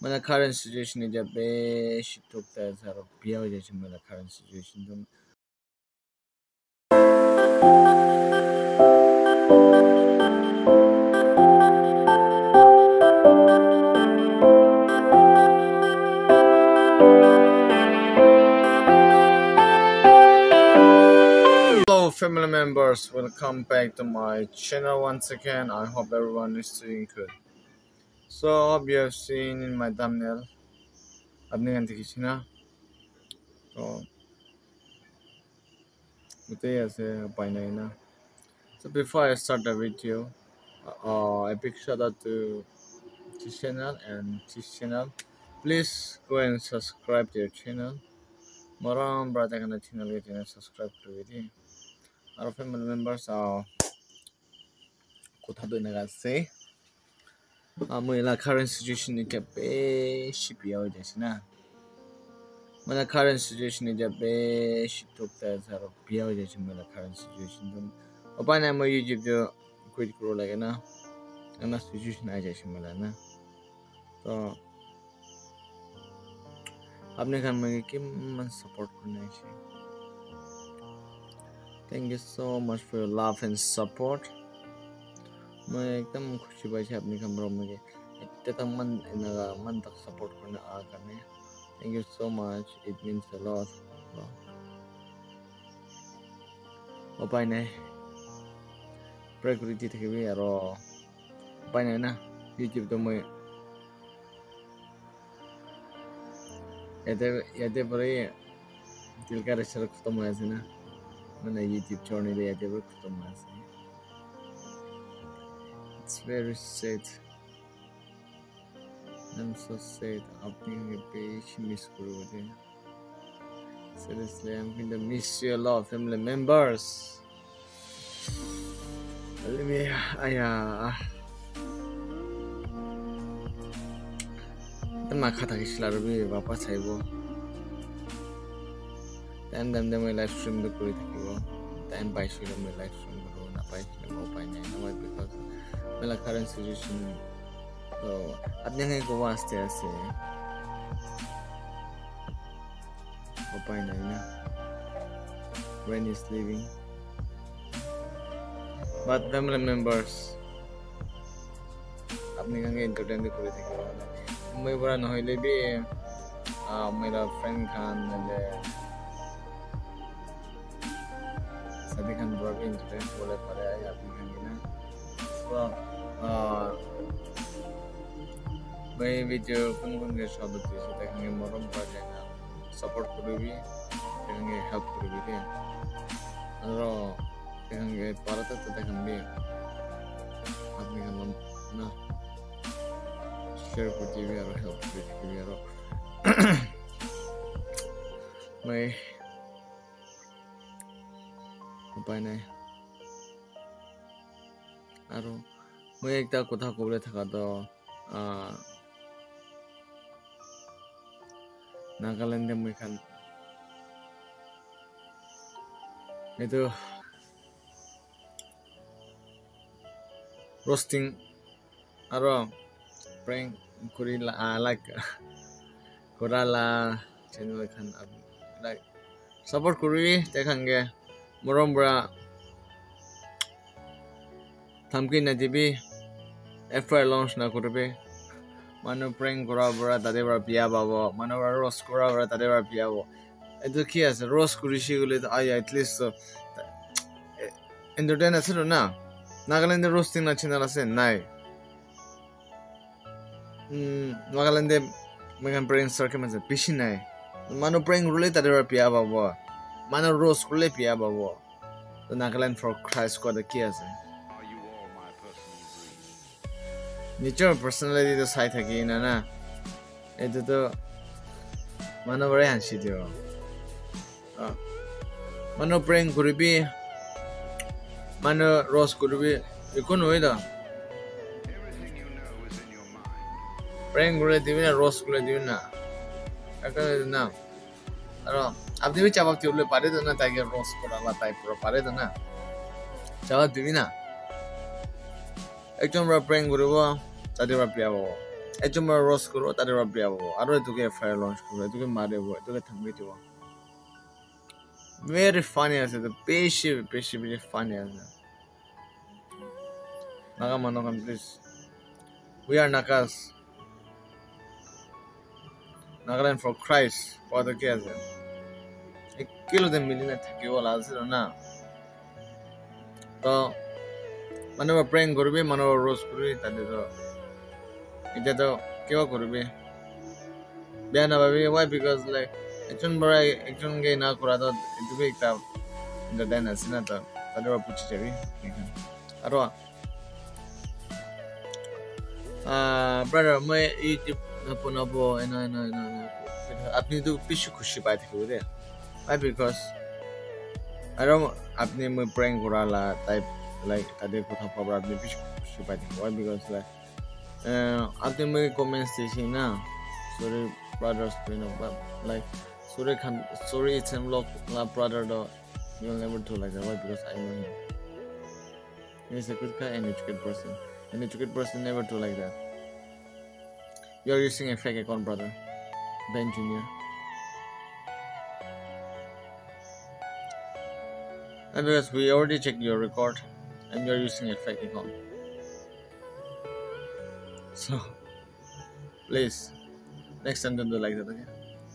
mana current situation is a besh took the zaro biya hoye jaise mana current situation Hello family members, welcome back to my channel once again. I hope everyone is doing good. So hope you have seen in my thumbnail. আপনি এখান থেকে না তো ওটাই আছে উপায় নাই না So before I start the video, uh, a big shout out to this channel and this channel. Please go and subscribe to your channel. Maram brother kana channel ke channel subscribe kuri di. Our family members are kotha doi naga say. मैले current situation क्या बेसी बिहा जाइछ ना मलाई current situation क्या बेसी टोक्दा साह्रो बिहा जाइछ मलाई current situation त उपाय नै म युट्युब त्यो क्विट कुरो लागेन होइन सिचुएसन आइजाइछ मलाई होइन त अपने खान मैले के मन सपोर्ट करने thank you so much for love and support मैं एकदम खुशी बची अपनी खबरों में इतने तक मन लगा, मन तक सपोर्ट करने, आ करने। Thank you so much it means a lot उपाय नहीं। प्रकृति थे भी यार। उपाय नहीं ना। यूट्यूब तो मैं ये याते पर ही दिल का रिश्ता खत्म हुआ ना, मैंने यूट्यूब छोड़ने दे दिया याते पर खत्म हुआ It's very sad. I'm so sad of being a page, Miss Groden. Seriously, I'm gonna miss you a lot, family members. Let me, 아야. मा खाता खिसलाहरू भी वापस चाहिए वो time time time life stream तो पूरी थी वो and buy share of my life from Guru na buy share mo buy na why because my current situation so at nang ko was there say buy na na when he's leaving? But them members আপনি কাকে entertain করে থাকি মই পৰা নহ'লে বি মোৰ friend খান নহ'লে टेक्नोलॉजी इंसिडेंट बोले पड़े है या फिर मैंने भाई बीच कौन कौन के सब दिस तक ने मरम पर जाना सपोर्ट करू भी तेंगे हेल्प करू भी थे रो तेंगे भारत तो तक हम भी अपने हम ना शेयर करती भी और हेल्प करती भी और मैं help kuru bi aro may উপায় নাই আৰু মই একটা কথা ক'বলৈ থকাটো নাগালেণ্ডে মই খান এইটো ৰষ্টিং আৰু প্ৰেং কৰি লাইক কৰালা চেনেল এখন লাইক ছাপৰ্ট কৰিবি তেখানগে মৰম পৰা থামকি নাদিবি এফআই লঞ্চ নকৰিবি মানুহ প্ৰেং কৰাৰ পৰা তাতে পৰা বিয়া পাব মানুহ পৰা ৰছ কৰাৰ পৰা তাতে পৰা বিয়া পাব এইটো কি আছে ৰছ কৰিছে বুলি আই এটলিষ্ট এণ্টাৰটেইন আছিলো না নাগালেণ্ডে ৰষ্টিং না চেনেল আছে নাই নাগালেণ্ডে মেঘান প্ৰেং চাৰ্কে মানে বেছি নাই মানুহ প্ৰেং কৰিলে তাতে পৰা মানুহ ৰচ কুলে পি বাব নাগালেণ্ড ফৰ্ক খাই কি আছে? নিজৰ পাৰ্চনেলিটিটো চাই থাকি নানা এইটোতো মানুহবোৰে হাঁচি হাচি দিয় মানুহ প্ৰেম কৰিবি মানুহ ৰছ কৰিবি একো নহয় প্ৰেম গুলে দিবি না ন। ৰ দিবি না। আৰু আপনি বি চাবাব দিবলৈ পাৰে না তাইকে ৰছ কৰালা টাইপৰ পাৰে না চাবাব দিবি না একদম প্ৰেং কৰিব তাতে পৰা বিয়া পাব একজন রোজ করো তাদের বিয়া পাবো আরো এটুকে ফায়ার লঞ্চ করবো এটুকে মারিব এটুকে থাকবে দিব ভেরি ফানি আছে তো বেশি বেশি বেশি ফানি আছে নাগা মানকাম প্লিজ উই আর নাকাস নাগাল্যান্ড ফর ক্রাইস্ট কত কি আছে একেলগে মিলি নাথাকিবলা আছিল না তো মানুহ প্ৰেং কৰিবি মানুহ ৰোজ কৰিবি তাতেতো এতিয়াতো কিয় কৰিবি বেয়া নাভাবি ৱাই বিকজ লাইক একজন পৰা একজন গে না কৰাটো এইটোকে এটা ডেন আছে না তো তাতে পৰা পুচি যাবি আৰু ব্ৰাদাৰ মই ইউটিউব নপনাব এনে এনে এনে আপনিতো পিছু খুচি পাই থাকিব দেই Why? Because I don't. apne मैं prank करा ला type like अधे को था पावर आपने फिश छुपाती Why? Because like आपने मैं comment station ना sorry brothers you know but like sorry can sorry it's him lock la brother Do you'll never do like that why because I know him he's a good guy and educated person an educated person never do like that you're using a fake account brother Ben Jr. And because we already checked your record and you're using a fake account. So please next time don't do like that again.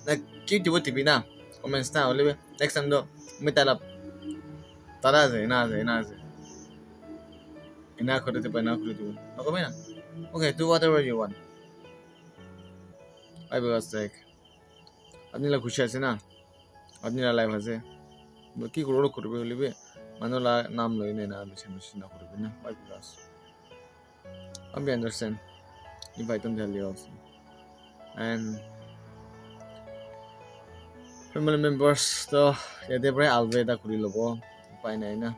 Like keep the TV now. Comments now, leave Next time do meet up. Taraze, inaze, inaze. Inakurity by inakurity. Okay, na. Okay, do whatever you want. I because like Adnila Kusha Sina. Adnila life has it. কি কৰো আৰু কৰিব বুলিবি মানুহ লা নাম লৈ নাই না বেছি বেছি নকৰিবি না হয় প্লাছ আমি understand in Python valley also and family মেম্বাৰ্ছতো ইয়াতে পৰাই আলবে এটা কৰি ল'ব উপায় নাই না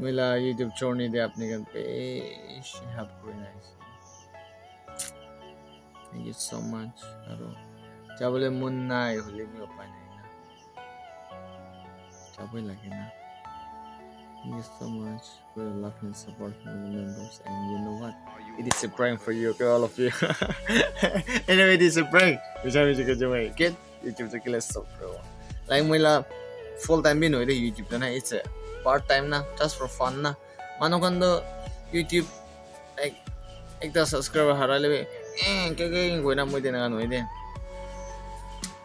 মিলা ইউটিউব চৰ্নি দিয়ে আপুনি বেছি হেল্প কৰি নাই থেংক ইউ ছ' মাছ আৰু যাবলৈ মন নাই হ'লে আমি উপায় নাই না যাবই লাগে না Thank you so much for your love and support from the members. And you know what? It is a prank for you, okay, all of you. anyway, it is a prank. Which I wish you could do it. Get YouTube to kill us so bro. Like my full time bin with YouTube na it's a part time na just for fun na. Mano kando YouTube like একটা subscriber হারালে কে কে কই না মই দেনা নই দে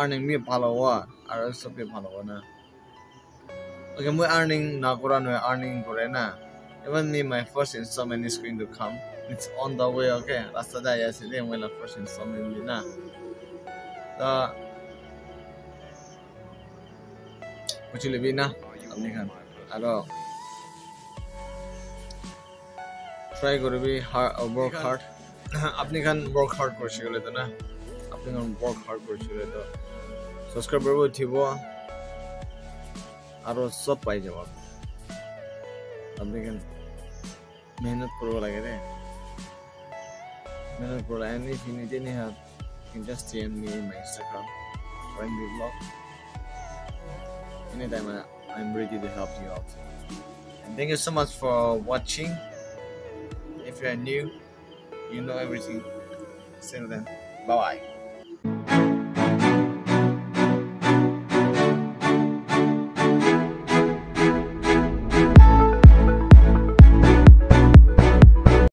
earning me ভালো হওয়া আর সবকে ভালো হওয়া না ওকে মই আর্নিং না করা নয় আর্নিং করে না even me my first installment is going to come it's on the way okay রাস্তা যায় আছে রে মই la first installment দি না তা বুঝলি বি না আপনি খান আর ট্রাই করবি ওয়ার্ক হার্ড আপনি খান ওয়ার্ক হার্ড করছি গেলে তো না আপনি খান ওয়ার্ক হার্ড করছি গেলে তো সাবস্ক্রাইবার উঠিব আৰু চব পাই যাব আপনি খান মেহনত কৰিব লাগে দে মেহনত কৰিব লাগে এনি ফিনি তিনি হাত just DM me in my Instagram or in the blog. Anytime I'm ready to help you out. And thank you so much for watching. If you're new, you know everything. See you then. Bye bye.